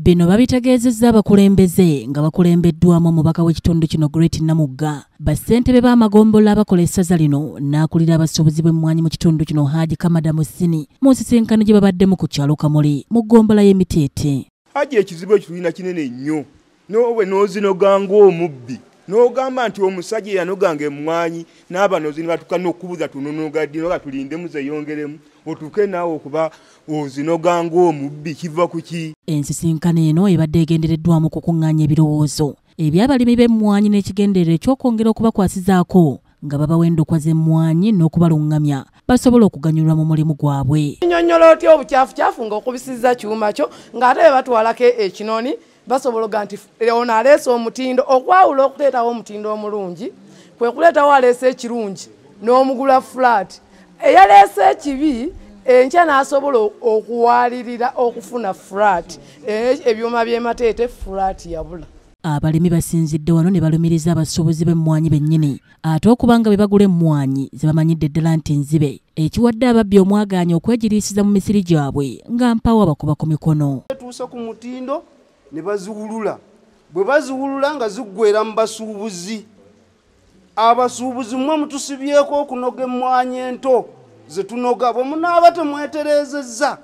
bino babitegeezezza abakulembeze nga bakulembeddwamu omubaka w'ekitundu kino great namugga. Bassentebe b'amagombola abakola essaza lino n'akulira abasuubuzi b'emmwanyi mu kitundu kino haaji kamada musini mu nsisinkano gye babaddemu ku kyalo kamuli mu ggombola y'emiteete. Haji ekizibu ekyo tulina kinene nnyo. Nowe n'ozinoga ng'omubbi. N'ogamba nti omusajja eyanoganga emmwanyi n'abanozi ne batuuka n'okubuuza tunonoga ddi noga tulindemu zeyongeremu otuuke naawe okuba ozinoga ng'omubbi kiva ku ki? Ensisinkano eno ebadde egendereddwamu kukuŋŋaanya ebirowoozo. Ebyabalimi b'emmwanyi n'ekigenderero eky'okwongera okubakwasizaako nga babawa endokwa z'emmwanyi n'okubaluŋŋamya basobole okuganyulwa mu mulimu gwabwe. Nnyonnyola otya obukyafucyafu ng'okubisiza kyuma kyo? Ng'ate bwe batwalako ekinoni basobola oga nti ono aleese omutindo okwawula okuleetawo omutindo omulungi kwe kuleetawo aleese ekirungi n'omugula flat eyaleese ekibi enkya n'asobola okuwalirira okufuna flat ebyuma by'emateete flat yabula. Abalimi basinzidde wano ne balumiriza abasuubuzi b'emmwanyi bennyini ate okuba nga be bagula emmwanyi ze bamanyidde ddala nti nzibe. Ekiwadde ababbi omwagaanya okwegiriisiza mu misiri gyabwe nga mpawo abakuba ku mikono. Tuuse ku mutindo ne baziwulula bwe baziwulula nga ziggwera mu basuubuzi. Abasuubuzi mmwe mutusibyeko okunoga emmwanyi ento ze tunoga bwe munaaba temwetereezezza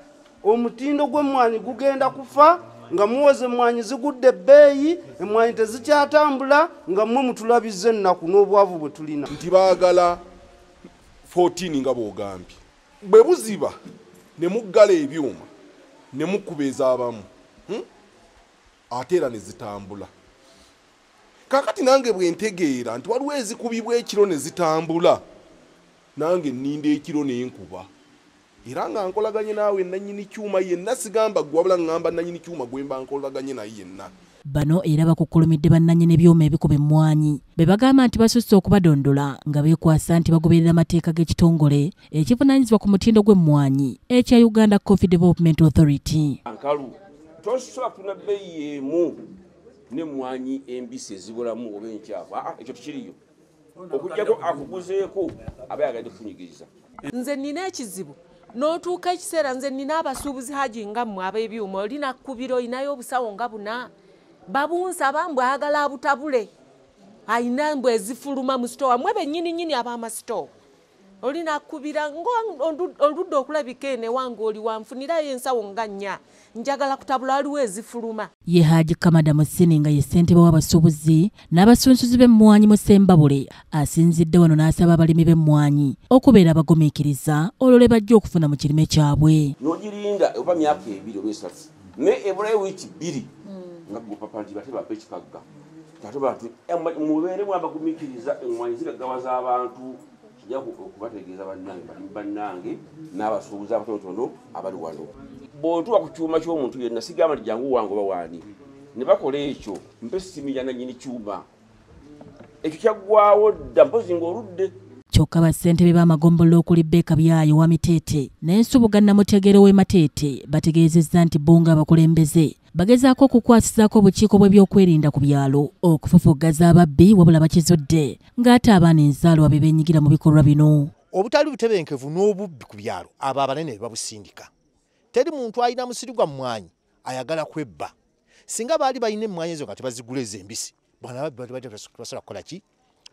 omutindo gw'emmwanyi gugenda kufa nga muwoza emmwanyi zigudde ebbeeyi emmwanyi tezikyatambula nga mmwe mutulabiza ennaku n'obwavu bwe tulina. Nti baagala 14 nga bwogambye bwe buziba ne muggala ebyuma ne mukuba ez'abamu hmm? ate era ne zitambula. Kakati nange bwe ntegeera nti waliwo ezikubibwa ekiro ne zitambula nange nninda ekiro nenkuba. Era nga nkolaganye naawe nanyini kyuma yenna sigamba gwe wabula ŋŋamba nanyini kyuma gwe mba nkolaganye naye yenna. Bano era bakukkulumidde bannannyini ebyuma ebikuba emmwanyi be bagamba nti basusse okubadondola nga beekwasa nti bagoberera amateeka g'ekitongole ekivunaanyizibwa ku mutindo gw'emmwanyi ekya uganda coffee development authority. Nkalu tosobola kutuna bbeeyi emu nemwanyi embisi ezibulamu oba enkyafu aa ekyo tikiriyo okugjako akuguzeeko aba yagadde kufunyigiriza nze nina ekizibu n'otuuka ekiseera nze nina abasuubuzi haji nga mmwe ab'ebyuma olina kkubiro olinayo obusawo nga buna. Babunsaba mbw ayagala abutabule ayina mbw ezifuluma mu sitowa mwe bennyininyini ab'amasitowa olina kkubira ng'oludde okulabika ene wange oli wanfunirayo ensawo nga nnya. Njagala kutabula waliwo ezifuluma. Ye haaji kamada musini nga ye ssentebe w'abasuubuzi n'abasunsuzi b'emmwanyi mu ssembabule asinzidde wano n'asaba abalimi b'emmwanyi okubeera abagumiikiriza olwo le bajja okufuna mu kirime kyabwe. N'ogirinda oba myaka ebiri oba esatu naye ebulayo wiiki bbiri nga gupapa nti bate bapa ekikagga. Tatoba nti mubeere mwabagumiikiriza emmwanyi zigaggawa z'abantu kijja okubategeeza bannange n'abasuubuzi abatonotono abali wano. Bw'otuwa ku kyuma ky'omuntu yenna sigamba nti jangu wange oba waani? Ne bakola ekyo mpe sisimu ya nannyini kyuma. Ekyo kyaggwawo dda mpozi ng'oludde. Kyokka bassentebe b'amagombolola okuli beeka byayo wa miteete n'ensubuga namutegero w'emateete bategeezezza nti bo nga abakulembeze bagezaako okukwasizaako obukiiko bw'ebyokwerinda ku byalo okufufuggaza ababbi wabula bakizudde ng'ate abaana enzaalwa be beenyigira mu bikolwa bino. Obutali butebenkevu n'obubbi ku byalo abo abanene babusindika. Teri muntu alina musiri gwa mmwanyi ayagala kwebba. Singa baali balina emmwanyi ezo nga tebazigula ezembisi bwana babbi tubasobola kukola ki?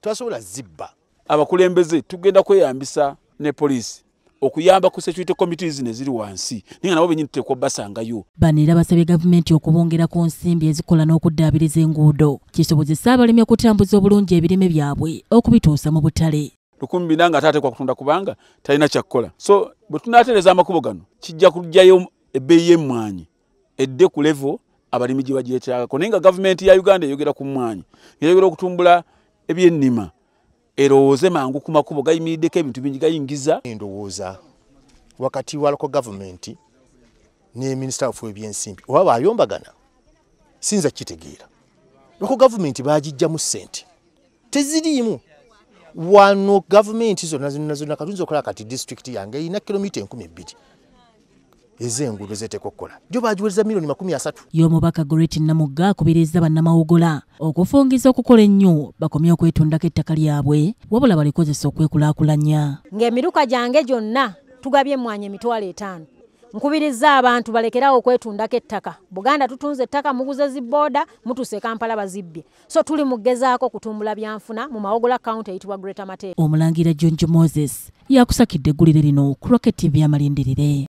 Tubasobola zibba. Abakulembeze tugenda kweyambisa ne poliisi okuyamba ku security committees neziri wansi. Naye nga nabo benyini tutekwa basangayo. Bano era basabye gavumenti okubongera ku nsimbi ezikola n'okuddaabiriza enguudo. Kisobozesa abalimi okutambuza obulungi ebirime byabwe okubituusa mu butale. Lukumi bina nga ataatekwa kutunda kubanga talina kyakkola. So bwe tunaatereza amakubo gano kijja kugjayo ebbeeyi y'emmwanyi edde ku levo abalimi gye bagyetaagako naye nga gavumenti ya uganda eyogera ku mmwanyi eyogera okutumbula ebyennima erowooze mangu ku makubo gayimiriddeko ebintu bingi gayingiza. Endowooza wakati wa local government ne minisita wafe w'ebyensimbi oba bayombagana sinza kitegeera. Local government bagijjamu ssente. Teziriimu. Wano gavumenti zonna zonna zonna katuyinza okola kati disitulikiti yange erina kilomita enkumi ebbiri ez'enguudo zeteeka okukola. Jo bagiwereza miliyoni makumi asatu. Y'omubaka goreti namugga akubiriza bannamawogola okufungiza okukola ennyo bakomye okwetundako ettaka lyabwe wabula balikozesa okwekulaakulanya. Ng'emiruka gyange gyonna tugabye emmwanyi emitwalo etaano. Nkubiriza abantu balekerawo okwetundako ettaka. Buganda tutunze ettaka muguze zibooda mutuse kampala bazibbye. So tuli mugezaako okutumbula byanfuna mu mawogola kawunti eyitibwa greater mateeka. Omulangira jonjo moses yakusakidde eggulire lino ku rocket tv amalindirire